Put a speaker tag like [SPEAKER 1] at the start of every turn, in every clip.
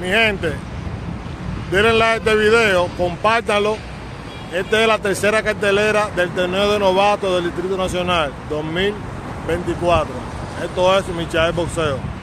[SPEAKER 1] Mi gente, denle like a este video, compártalo. Esta es la tercera cartelera del torneo de novatos del Distrito Nacional 2024. Esto es Michael Boxeo.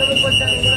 [SPEAKER 2] Todo
[SPEAKER 3] mundo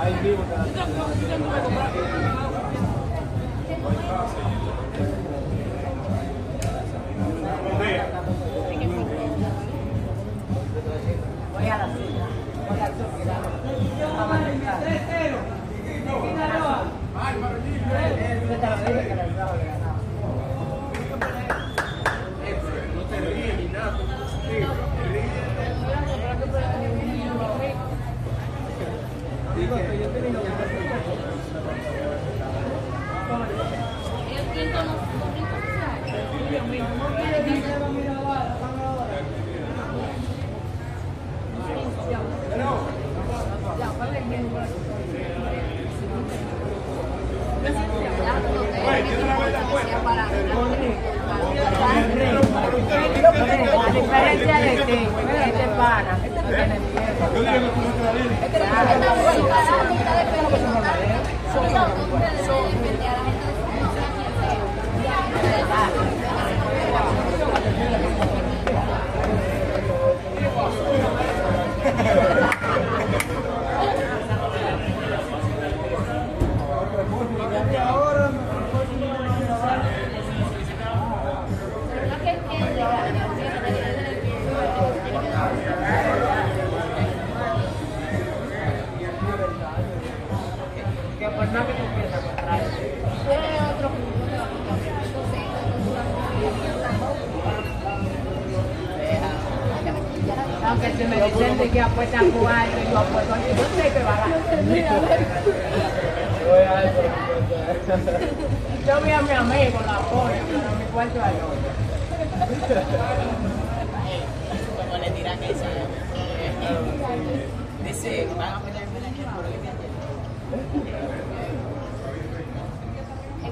[SPEAKER 3] Aí viu, cara. Aunque se me dicen que apuesta a jugar, yo apuesto a yo sé que va a ganar. Yo vi a mi amigo, la pobre, pero mi cuarto al otro.
[SPEAKER 1] Como le dirán eso, ah, dice, van a ponerme la
[SPEAKER 4] que
[SPEAKER 3] por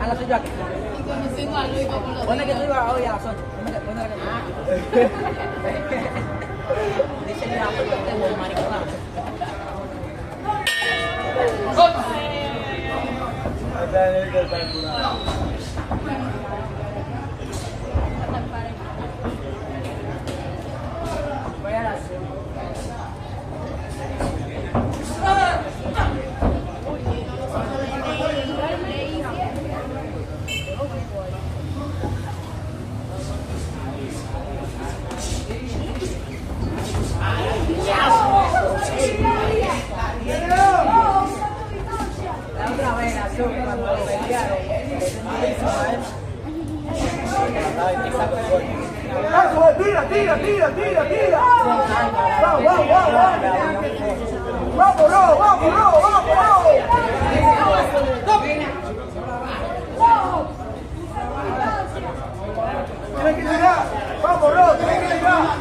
[SPEAKER 3] A las 8 aquí.
[SPEAKER 2] Y conocimos a Luis como lo
[SPEAKER 3] ¿Dónde que tú
[SPEAKER 2] digo.
[SPEAKER 3] ibas hoy a las 8? ¿Dónde que- dónde que Dice que la foto de maricona.
[SPEAKER 5] Está en el que está en curado.
[SPEAKER 3] Voy a las La otra vez nació cuando lo pelearon.
[SPEAKER 4] Eso es, tira, tira, tira, tira, tira. Vamos, vamos, vamos, vamos. Vamos, vamos, Ro, vamos, Ro. Tienes que tirar. Vamos, Ro, tienes que tirar.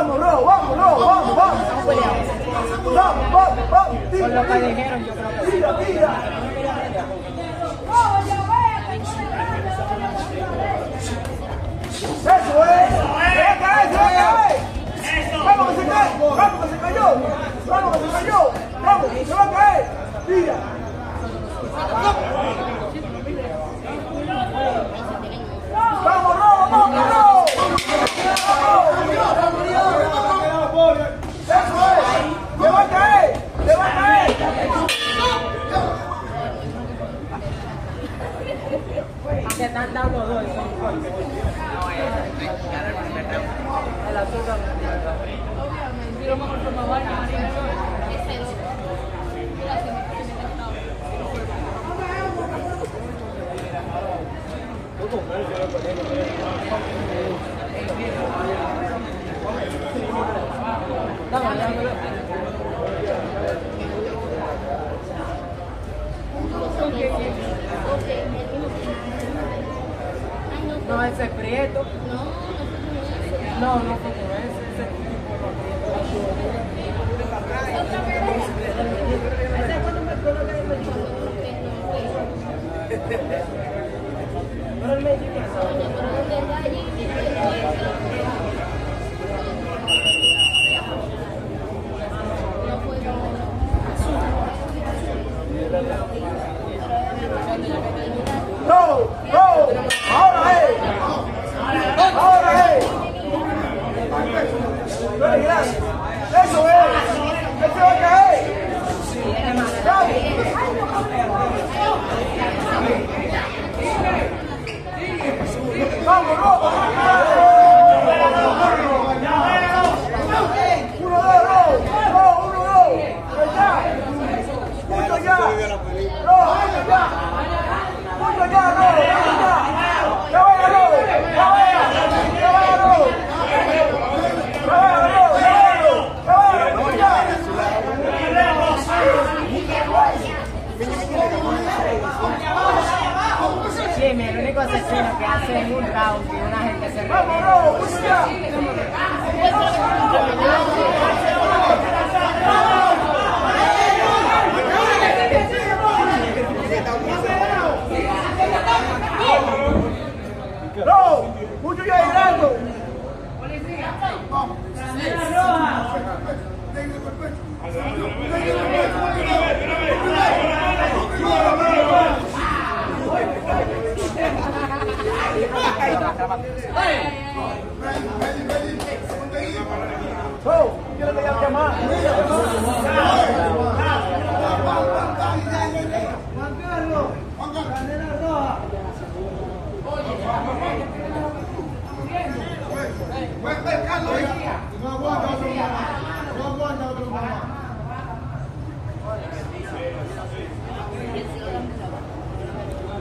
[SPEAKER 4] Vamos, Ro, vamos, vamos, vamos. Vamos, vamos, vamos. Tira,
[SPEAKER 3] que
[SPEAKER 4] tira, tira. Eso es. Va a caer. Vamos que se cae. Vamos que se cayó. Vamos que se cayó. Vamos, se va a caer. Tira. Vamos, Ro, vamos, Ro. Eso es. Se va a caer. Se va a caer.
[SPEAKER 3] Se están dando dos. y son fuertes. El azúcar. Dame, dame. No, ese es prieto. No, no fue con ese. ese no. Ese. Pero él me dijo que eso.
[SPEAKER 4] No, no, ahora es. Ahora es. Very gracias. Eso es. Este va a caer. Vamos, vamos, Uno, dos, dos. No, uno, dos. Allá. Punto ya. No, punto ya. Punto ya, no, punto ya. Ya vaya, no. Ya vaya. Ya vaya, no. Ya vaya, no. Ya vaya, no. Ya vaya, punto ya.
[SPEAKER 3] Jimmy, el único asesino que hace en un round y una gente se
[SPEAKER 4] Vamos,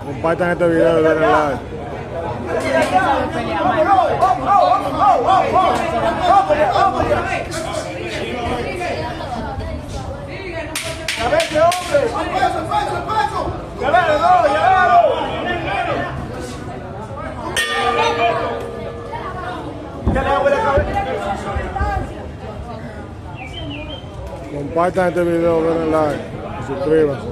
[SPEAKER 3] Compartan este video, denle like. Compartan este video, denle like. Suscríbanse.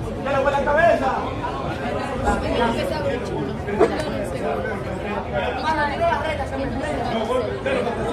[SPEAKER 4] ¿Qué le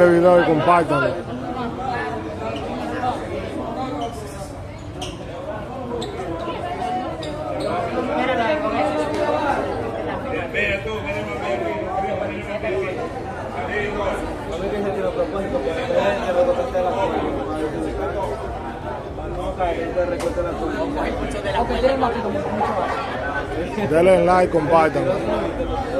[SPEAKER 3] este video y compártanlo. Denle like compártanlo.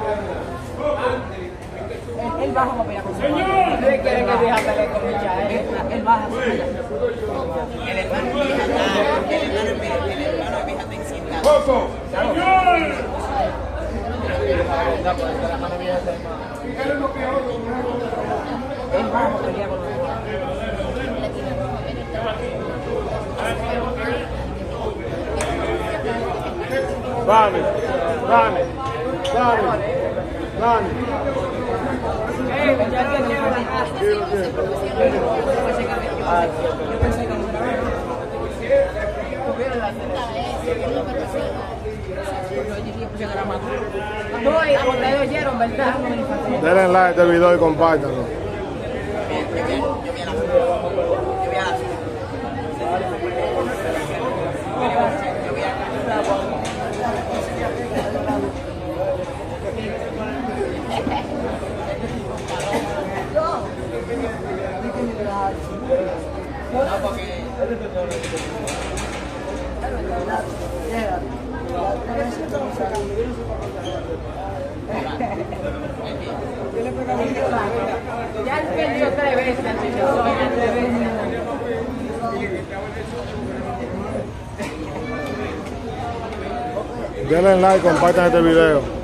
[SPEAKER 6] él baja para pelear con su hermano. Que deja pelear con Él ¿eh? baja.
[SPEAKER 1] El hermano a el hermano
[SPEAKER 3] empieza a excitar. Hago.
[SPEAKER 1] Denle like a este video y compártanlo.
[SPEAKER 3] Ya han perdido tres veces. Tres veces.
[SPEAKER 1] Denle like, compartan este video.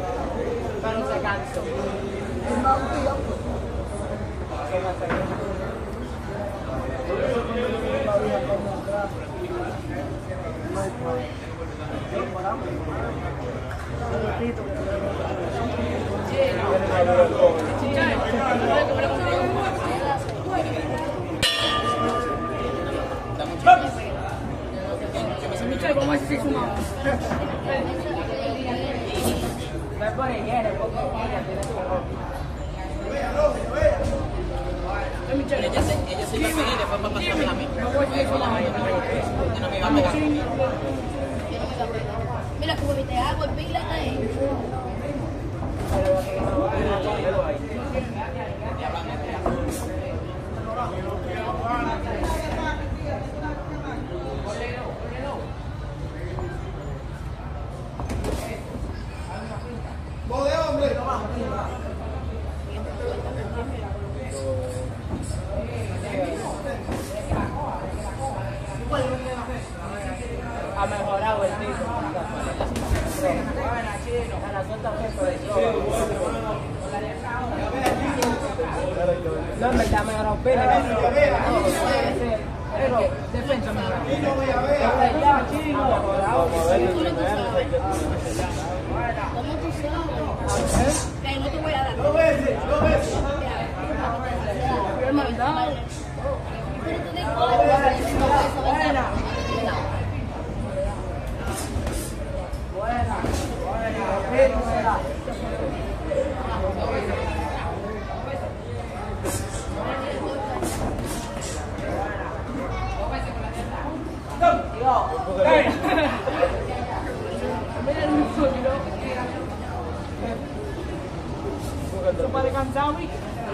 [SPEAKER 3] Let me
[SPEAKER 4] try to just
[SPEAKER 7] Mira, como viste
[SPEAKER 3] algo, el pila ahí.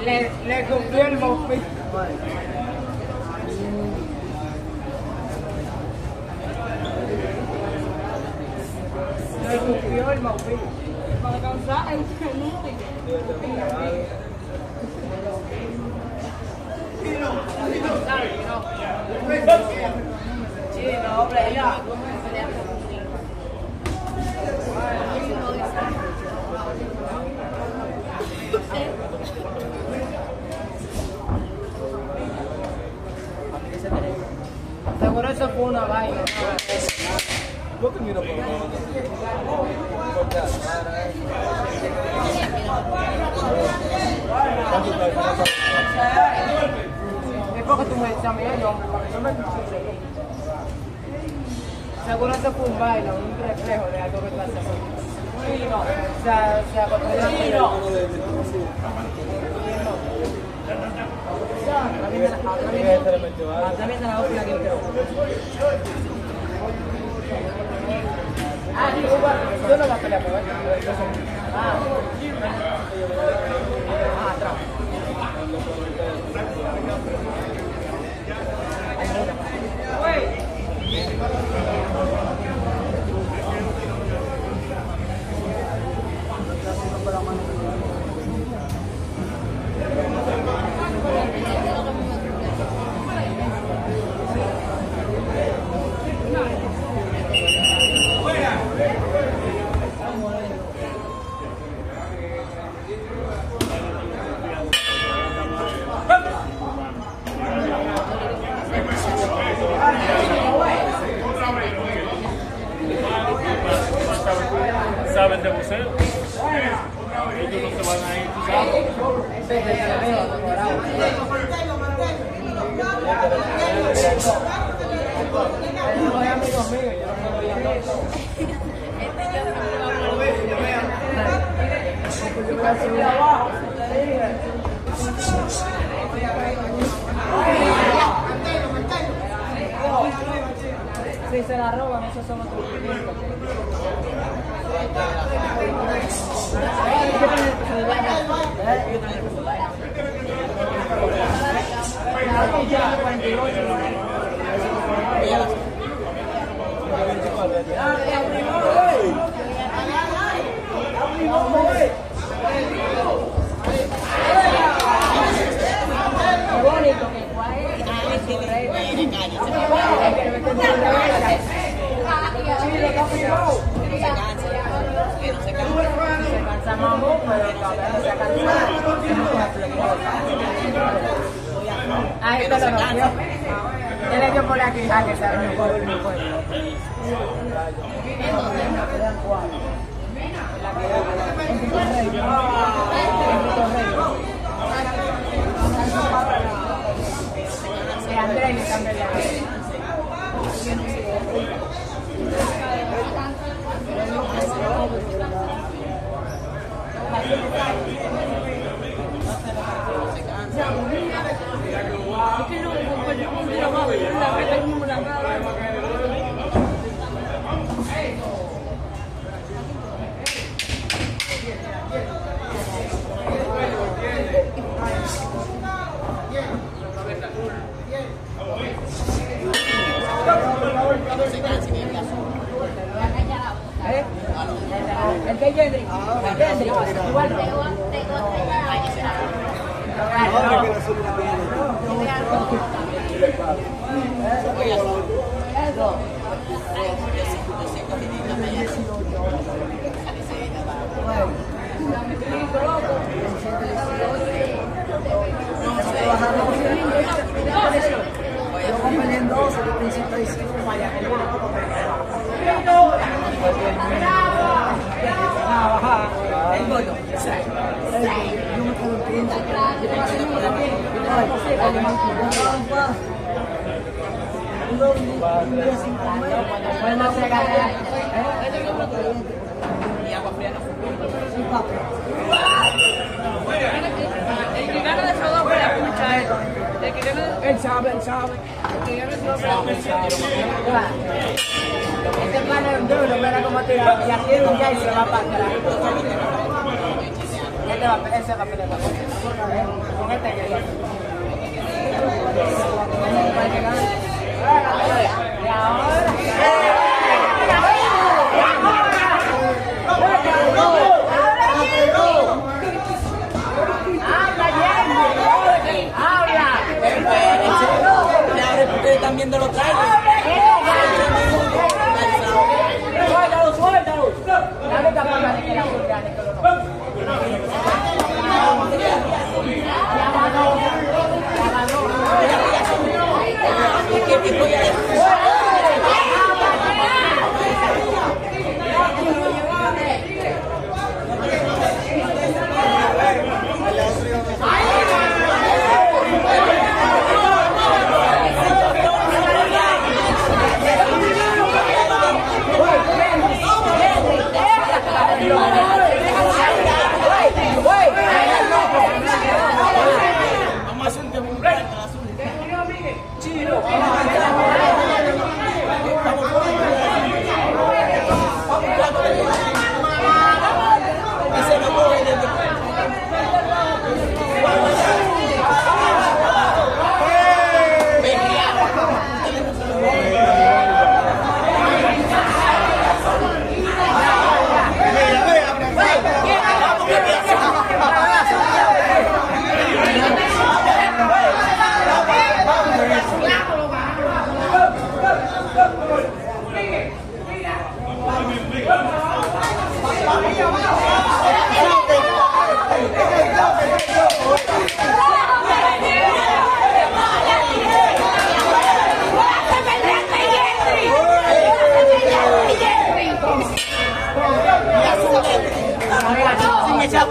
[SPEAKER 3] Lê, Lê cùng Tuyên một mình.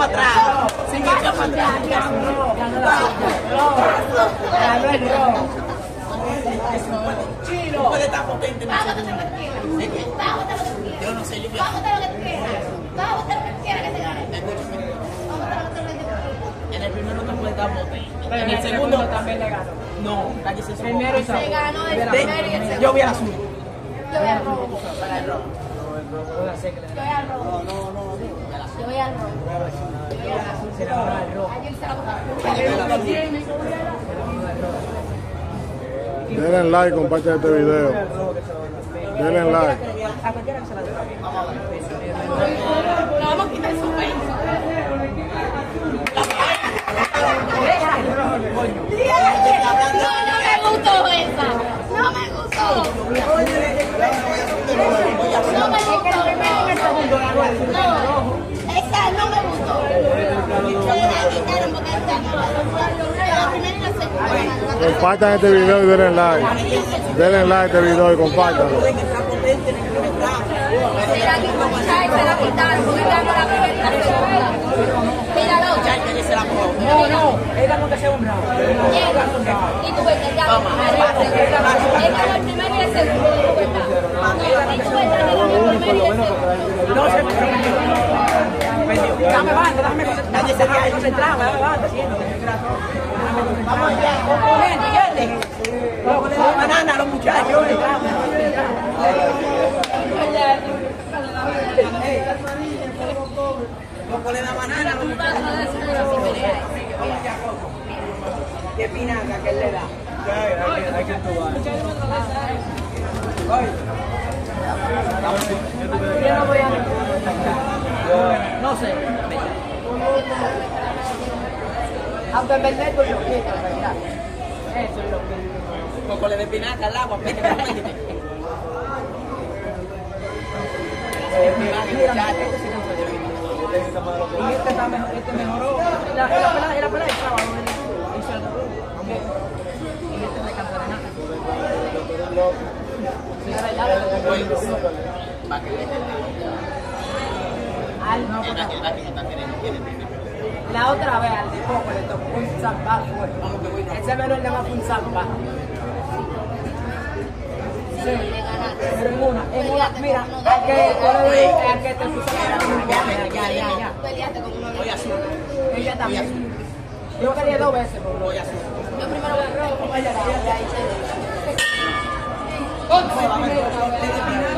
[SPEAKER 3] Para atrás.
[SPEAKER 1] Sin echar para atrás.
[SPEAKER 6] Ganó el rojo.
[SPEAKER 1] No puede estar potente.
[SPEAKER 4] Lo que quieras. Lo que
[SPEAKER 1] yo no sé, yo
[SPEAKER 4] votar lo que tú quieras. Vas a votar lo que tú quieras que se gane.
[SPEAKER 1] Escúchame.
[SPEAKER 4] Vas a votar lo que tú quieras.
[SPEAKER 1] En el primero no puede estar potente. En el segundo
[SPEAKER 6] también le ganó.
[SPEAKER 1] No, cállese su
[SPEAKER 6] Primero y.
[SPEAKER 4] Se ganó el primero y el segundo.
[SPEAKER 1] Yo voy al azul.
[SPEAKER 4] Yo voy al rojo. Yo voy al rojo. Yo voy al rojo. Yo voy al rojo. Ayer se la votaron.
[SPEAKER 8] Denle like, compartan este video. Denle like.
[SPEAKER 4] No vamos a quitar su peso. No, no me gustó esa. No No me gustó. No, esa no me gustó. Se la quitaron porque esa no la La primera y la segunda.
[SPEAKER 8] Compartan este video y denle like. Denle like a este video y
[SPEAKER 1] boca.
[SPEAKER 6] No, no, ella nunca se ha honrado.
[SPEAKER 4] Llega. Y tú ves que ya ganó el primero y el segundo. Él ganó el
[SPEAKER 6] se Dame dame banda, siéntate. Vamos allá, componente, los muchachos. Loco le da banana a los muchachos. Qué pinaca que él le da. Hay que. Yo no voy a... No sé. Aunque en verdad estoy loquito, en verdad. Eso es lo que...
[SPEAKER 1] Coco le de pinaca al agua.
[SPEAKER 6] Fue de Y este está mejor, este mejoró. La, la pelada, la pelada de sábado, hizo algo. Y este me canta de nada. Señora, ya le-
[SPEAKER 1] Oye, va que le
[SPEAKER 6] Al no, La otra vez al de poco le tocó un zapato, güey. Ese menor le a un zapato. Sí, pero en una, en una, mira, al que, al que te puso la ya, ya, ya, ya.
[SPEAKER 4] Peleaste con
[SPEAKER 1] Voy azul.
[SPEAKER 6] Ella también. Yo quería dos veces, pero
[SPEAKER 1] Voy azul.
[SPEAKER 4] Yo primero voy al rojo. Ella ya hice.
[SPEAKER 1] No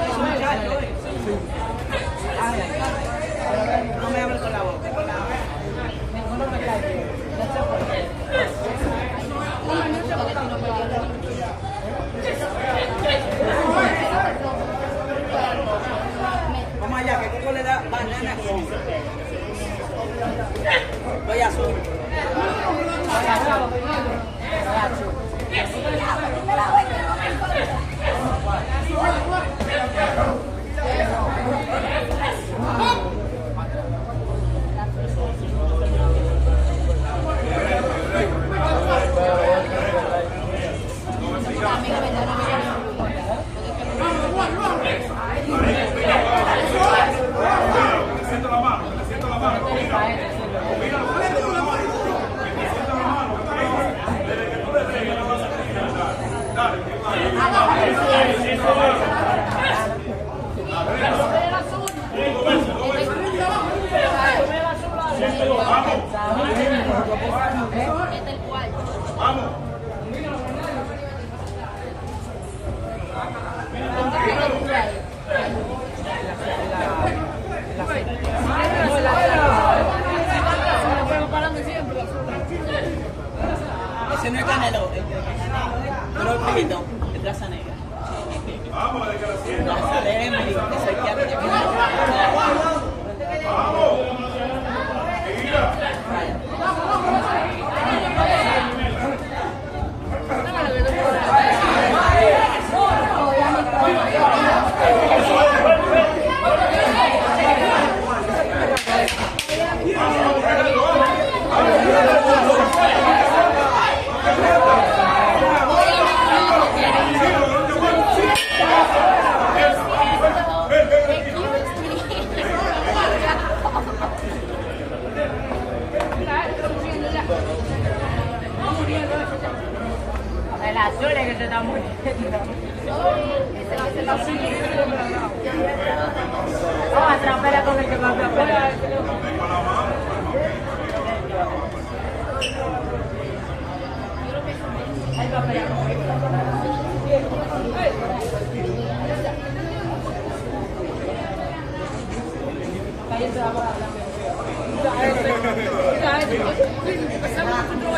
[SPEAKER 3] va a pelear. Voy a, voy a hacer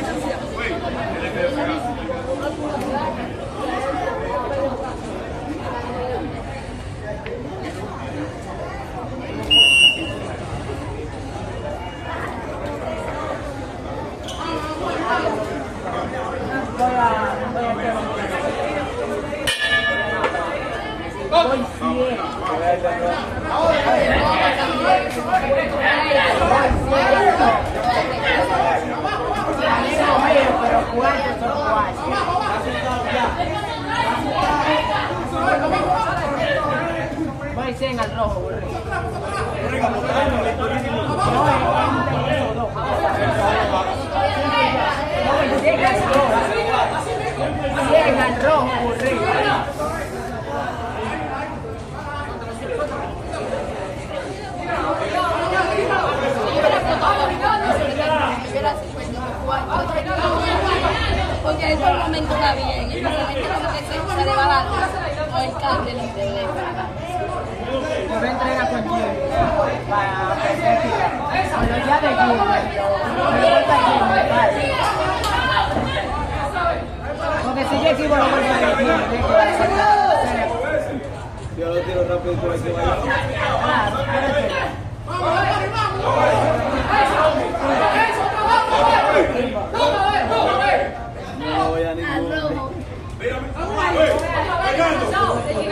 [SPEAKER 3] Voy cien. Amigo mío, pero cuántos son cuántos. Voy cien al rojo, cien al rojo.
[SPEAKER 4] Porque es momento está bien, especialmente cuando que se, se desbarata o el cable del internet.
[SPEAKER 3] Yo voy a entregar con Jimmy para aprender a. Cuando ya de me a. Porque si yo equivoco, vuelvo a de de que-
[SPEAKER 2] Yo lo tiro rápido por aquí. vaya.
[SPEAKER 3] Claro, espérate.
[SPEAKER 2] No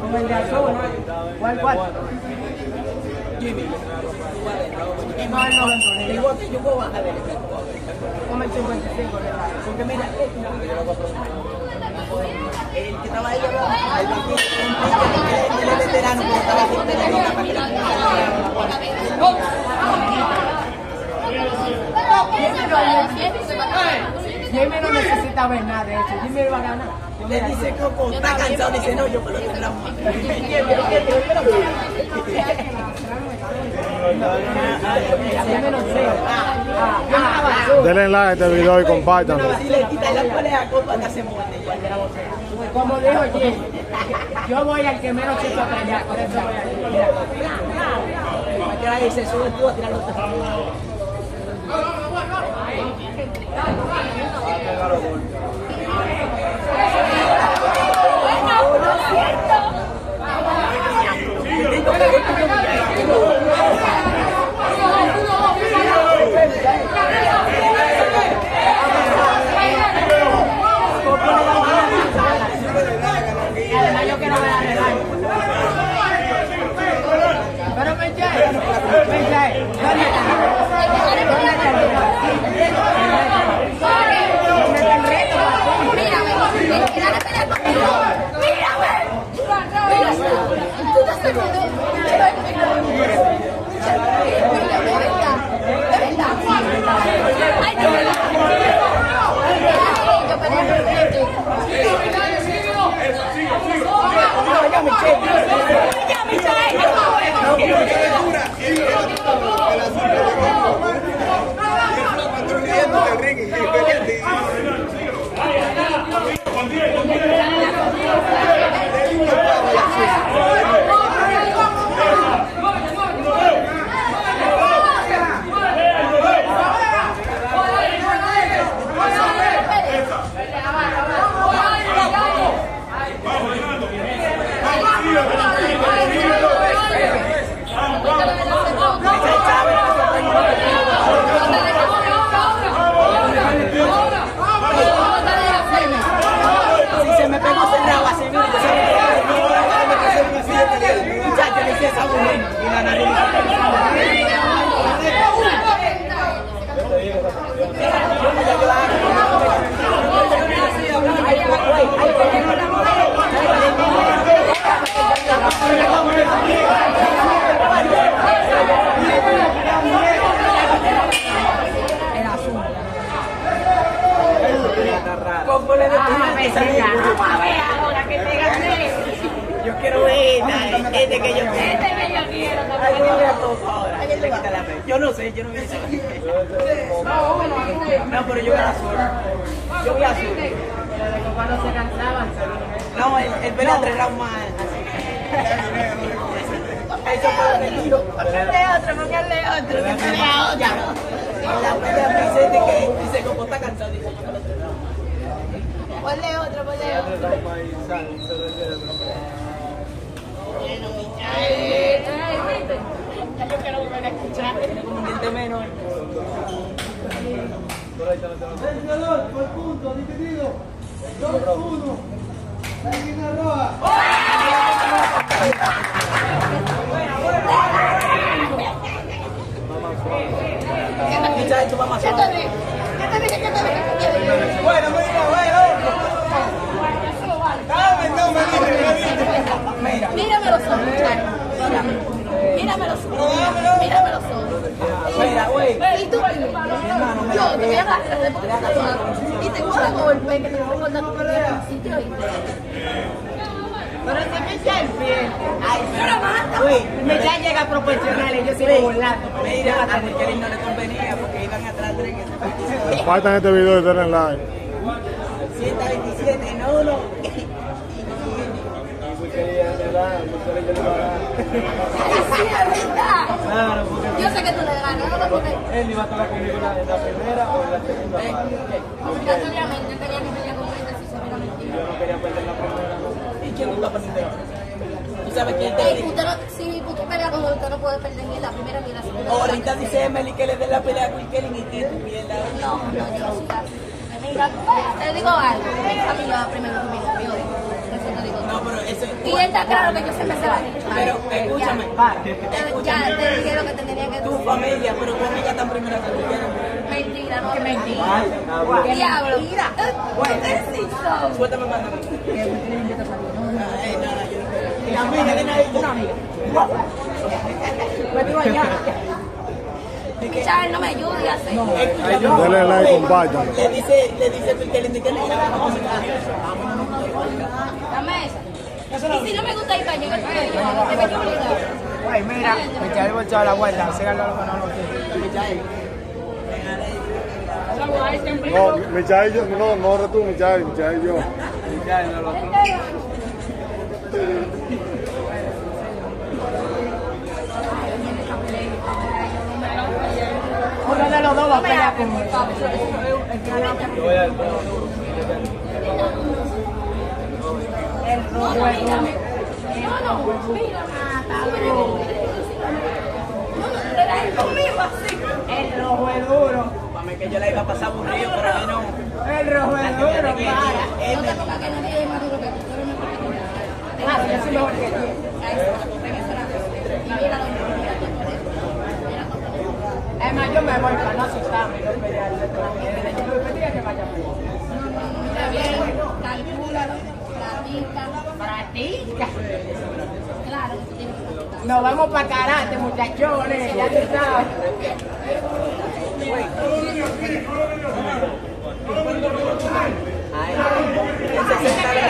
[SPEAKER 3] Como el de azul, ¿no? ¿Cuál, cuál?
[SPEAKER 1] Jimmy, yo
[SPEAKER 3] Como el 55, ¿verdad?
[SPEAKER 1] Porque mira, el que estaba ahí un pinche que es veterano, pero estaba aquí en la para que la
[SPEAKER 3] Jimmy no necesita ver nada de eso. Jimmy va a ganar.
[SPEAKER 1] Le dice Coco, está cansado, dice no, yo puedo hacer la
[SPEAKER 8] Denle like a este video y compártanlo.
[SPEAKER 3] Como dijo Jimmy, yo voy al que menos se para allá, por eso voy a Mira.
[SPEAKER 1] Se sube tú a tirar los
[SPEAKER 3] Además, Come on, come. Con 10,
[SPEAKER 1] con 10.
[SPEAKER 4] Vamos a ver ahora que te gané.
[SPEAKER 1] Yo quiero ver esta, este que yo quiero.
[SPEAKER 4] Este me yo quiero
[SPEAKER 1] yo no sé, yo no vi ese. No, pero yo voy a azul. Yo voy a azul.
[SPEAKER 3] Cuando se cansaban,
[SPEAKER 1] No, el, el pelea tres rounds más. Eso fue tiro.
[SPEAKER 4] Otro, otro, que otro.
[SPEAKER 1] La que está cansado, dice yo no lo tres rounds.
[SPEAKER 4] Ponle otro, ponle otro. Ay, ay, yo quiero volver a escuchar.
[SPEAKER 1] Tiene como un diente menos.
[SPEAKER 6] Vencedor por punto dividido. 2-1. La esquina roja.
[SPEAKER 4] ¿Qué
[SPEAKER 1] suave.
[SPEAKER 4] te dije? ¿Qué te dije? ¿Qué te dije? ¿Qué te dije?
[SPEAKER 6] Bueno, mira, bueno. Dame, no me
[SPEAKER 1] Mira,
[SPEAKER 4] Mírame los ojos, muchacho. Mírame. Mírame los ojos. Mírame los ojos.
[SPEAKER 1] mira, güey.
[SPEAKER 4] Y tú, yo te voy de por y te voy a dar golpe que te voy a cortar tu sitio.
[SPEAKER 3] Pero si me echa el pie.
[SPEAKER 4] Ay, pero mata.
[SPEAKER 1] Güey,
[SPEAKER 3] Me ya llega profesional y yo sigo burlando.
[SPEAKER 1] mira, a Riquelme no le convenía porque iban atrás tres en ese
[SPEAKER 8] Compartan este video y denle like.
[SPEAKER 1] 127 en uno.
[SPEAKER 4] Sí, es verdad.
[SPEAKER 2] Claro, porque
[SPEAKER 4] Yo sé que tú le ganas, no preocupes.
[SPEAKER 2] él iba a tocar conmigo en la, en la primera o en la segunda parte.
[SPEAKER 4] Obligatoriamente tenía que pelear con Brenda si se hubiera mentido.
[SPEAKER 2] Yo no quería perder la primera. ¿no?
[SPEAKER 1] ¿Y quién está perdiendo? ¿Tú sabes quién te
[SPEAKER 4] si usted pelea con él, usted no puede perder ni la primera ni la segunda.
[SPEAKER 1] Ahorita dice Emily que le dé la pelea a Riquelme y Tito pierda.
[SPEAKER 4] No, no, yo no soy así. Mira, te digo algo. Mi familia va primero que mi novio. Eso te
[SPEAKER 1] eso
[SPEAKER 4] Y está claro que yo siempre se dicho.
[SPEAKER 1] Pero escúchame,
[SPEAKER 4] Ya, ya te dije lo que te tenía que
[SPEAKER 1] tu
[SPEAKER 4] decir.
[SPEAKER 1] familia, pero tu amiga está primero que Riquelme.
[SPEAKER 4] Mentira, no. Mentira.
[SPEAKER 2] Ah, bueno.
[SPEAKER 4] Diablo. Mira. Ustedes sí son.
[SPEAKER 1] Suéltame mano. Ay, no, no, yo no quiero. La amiga de nadie, una amiga.
[SPEAKER 3] Me digo allá.
[SPEAKER 4] Char, no me ayude a.
[SPEAKER 1] Escúchame.
[SPEAKER 8] Like.
[SPEAKER 1] Le dice, le dice que le a
[SPEAKER 4] esa. Y si no me gusta ir para allá.
[SPEAKER 3] Güey, mira, me bolso a la vuelta. Síganlo a lo que no lo.
[SPEAKER 8] No, Michael, yo, no, no eres tú, Michael, Michael, yo.
[SPEAKER 2] Ya, no lo
[SPEAKER 3] Uno de los dos va a pelear conmigo.
[SPEAKER 2] Yo voy al
[SPEAKER 3] El rojo es duro.
[SPEAKER 1] Mami, que yo la iba a pasar aburrido, pero a mí no.
[SPEAKER 3] El rojo es duro, para.
[SPEAKER 4] No te que nadie es más
[SPEAKER 3] yo me voy para no asustarme pelear.
[SPEAKER 4] Está bien, calcúlalo, platica. Claro.
[SPEAKER 3] Nos vamos para karate, muchachones. Ya tú sabes.
[SPEAKER 1] Ay, ese se está de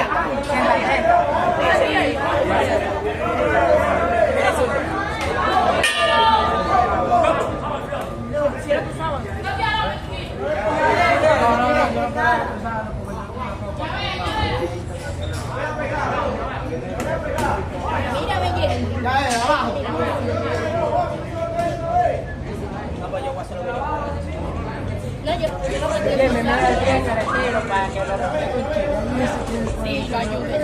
[SPEAKER 4] Mírame bien.
[SPEAKER 1] No, pues yo voy a hacer lo que yo pueda.
[SPEAKER 4] No, yo, yo no me
[SPEAKER 3] Dile, me manda el pie carretero para que lo con
[SPEAKER 4] Sí, lo ayude.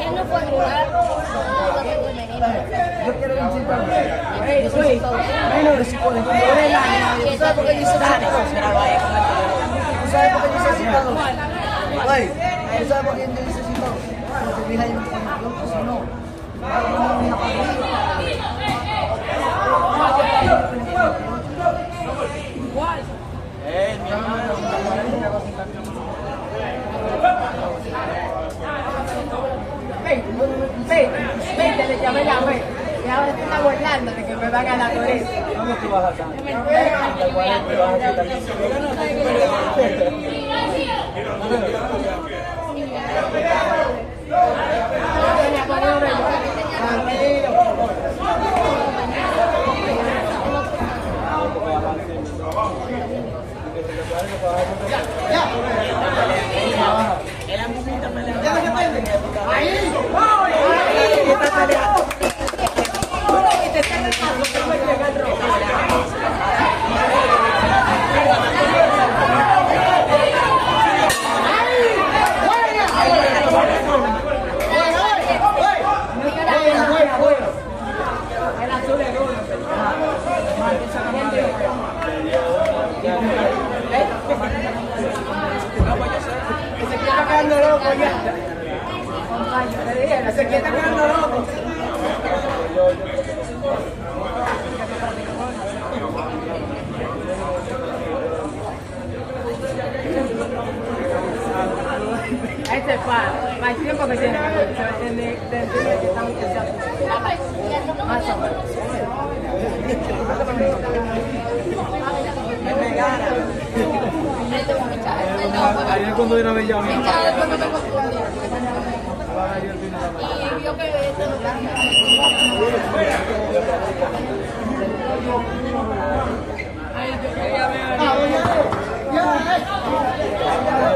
[SPEAKER 4] Él no puede jugar. No puede venir.
[SPEAKER 3] Yo quiero visitar. Ey, soy. Menos si puedes. ¿Tú sabes por qué dice
[SPEAKER 1] Graba ahí con el
[SPEAKER 3] ¿Tú sabes por qué dice por qué dice citado? Porque mira, yo no.
[SPEAKER 9] Eh, mi hermano.
[SPEAKER 3] Ven, ven, te le llamé la vez. Y ahora está burlando de que me van a la torre.
[SPEAKER 9] ¿Cómo tú vas a estar? Hasta 40 vas a estar.
[SPEAKER 3] quedando loco ya. Dije, se está quedando loco. Este es para, para el tiempo que tiene, se entiende que estamos pensando. Más o menos.
[SPEAKER 9] Ayer cuando vino a ver ya.
[SPEAKER 2] Y vio que no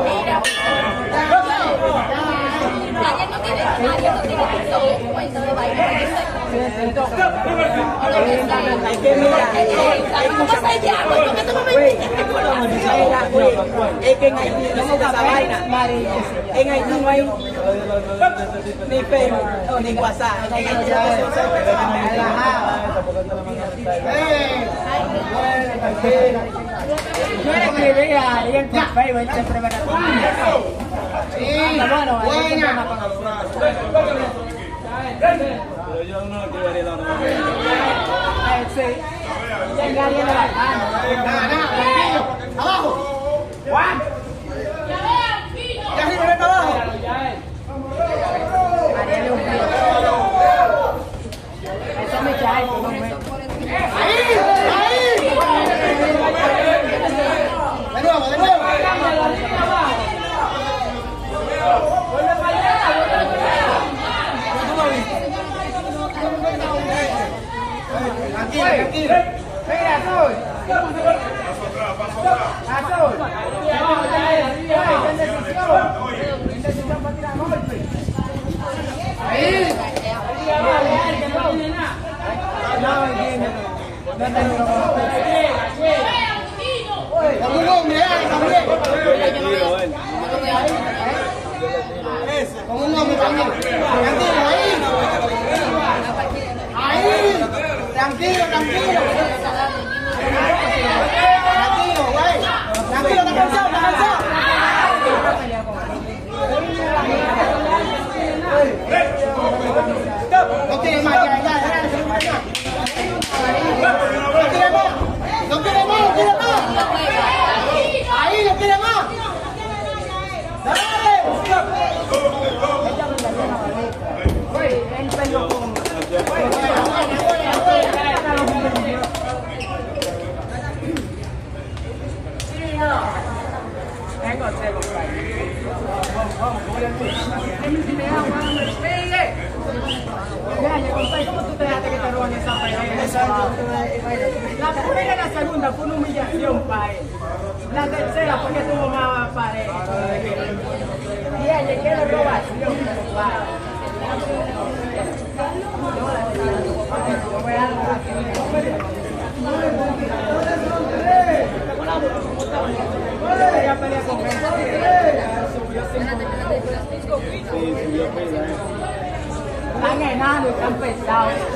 [SPEAKER 2] Mira, ayer no tiene, ayer no tiene razón, cuento de baile. O lo que sea.
[SPEAKER 1] Es que mira,
[SPEAKER 2] ¿Cómo pasa allá? ¿Por qué tú no me
[SPEAKER 1] Mira, güey, es que en Haití no se esa vaina. En Haití no hay ni Facebook ni WhatsApp.
[SPEAKER 3] Yo le escribí a por Facebook,
[SPEAKER 9] yo no la
[SPEAKER 3] Eh, mano.
[SPEAKER 4] ¡Abajo! ¡Juan! ¡Ya arriba, ven abajo!
[SPEAKER 3] Ariel es un tío. Eso me no me.
[SPEAKER 4] ¡Ahí! ¡Ahí! De nuevo, de nuevo. Tranquilo, tranquilo.
[SPEAKER 3] Mira, Azul. Azul. No, ya es. Ya es. En decisión. En decisión para tirar golpe. Ahí. No, entiende. No tengo
[SPEAKER 4] Como un hombre, dale, también.
[SPEAKER 9] Tranquilo, él.
[SPEAKER 4] Ese, como un hombre también. Tranquilo, ahí. Ahí. Tranquilo, tranquilo. Tranquilo, güey. Tranquilo, está cansado, está cansado. No quiere más, ya, ya, ya, ya, ya. No quiere más. No quiere más, no quiere más. Ahí, no quiere más. Dale.
[SPEAKER 3] Oye, él peleó con. Tengo celo, Ya, compadre, ¿cómo tú te La primera y la segunda fue una humillación para él. La tercera fue que tuvo más pared. Y ella, ¿qué le con él.
[SPEAKER 9] Subió pila, eh.
[SPEAKER 3] Están enanos, están pesados.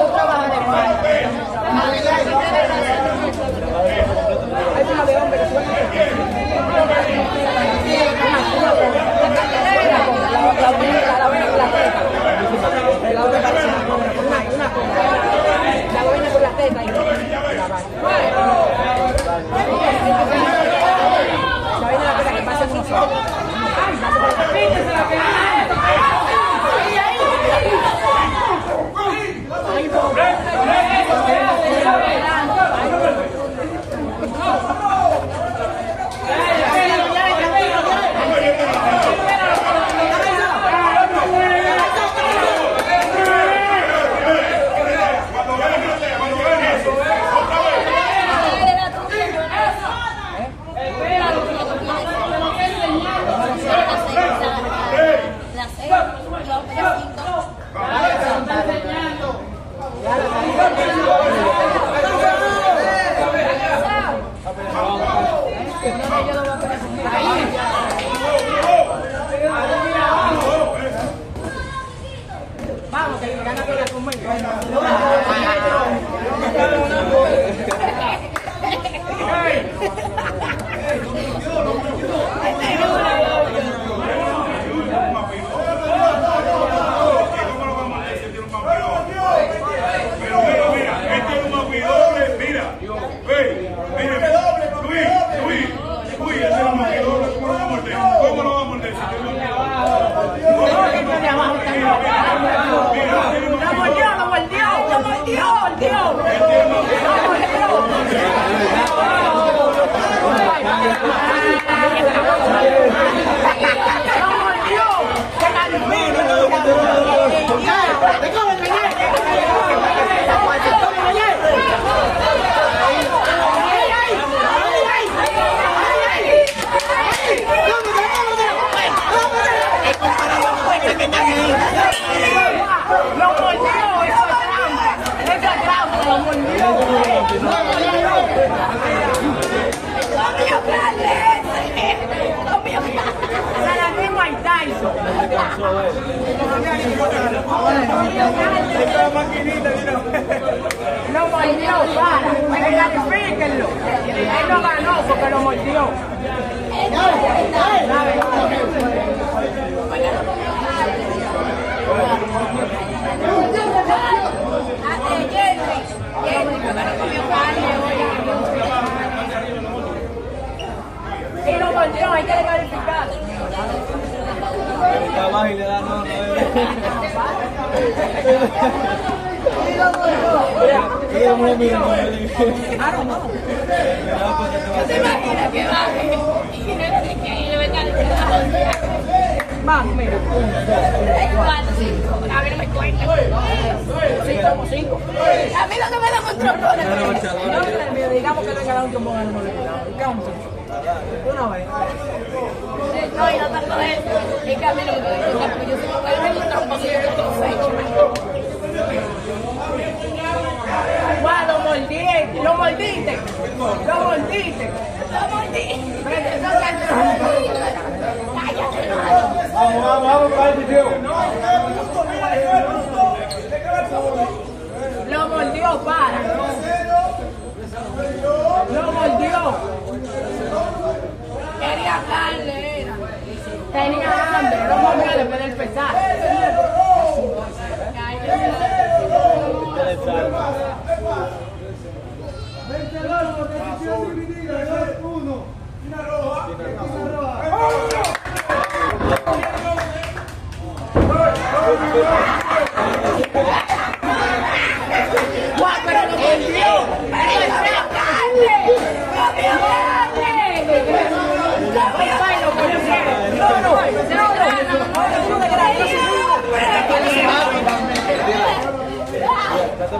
[SPEAKER 1] Este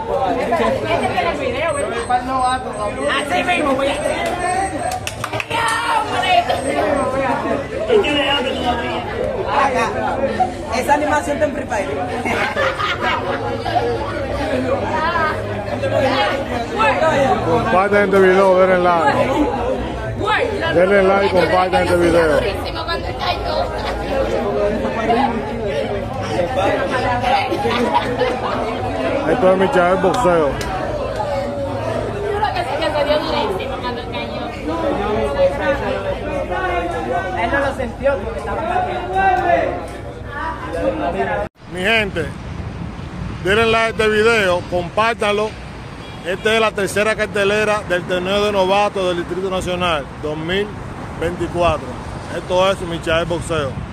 [SPEAKER 3] es el
[SPEAKER 4] video,
[SPEAKER 3] ¿verdad? Así mismo voy a hacer. mismo, voy a hacer.
[SPEAKER 1] Esa animación está en Free Fire.
[SPEAKER 8] Compartan este video, denle like. Denle like, compartan este video. Esto es
[SPEAKER 2] mi chava de boxeo.
[SPEAKER 3] Él no lo sintió porque estaba
[SPEAKER 8] Mi gente, denle like a este video, compártalo. Esta es la tercera cartelera del torneo de novatos del Distrito Nacional 2024. Esto es mi chava de boxeo.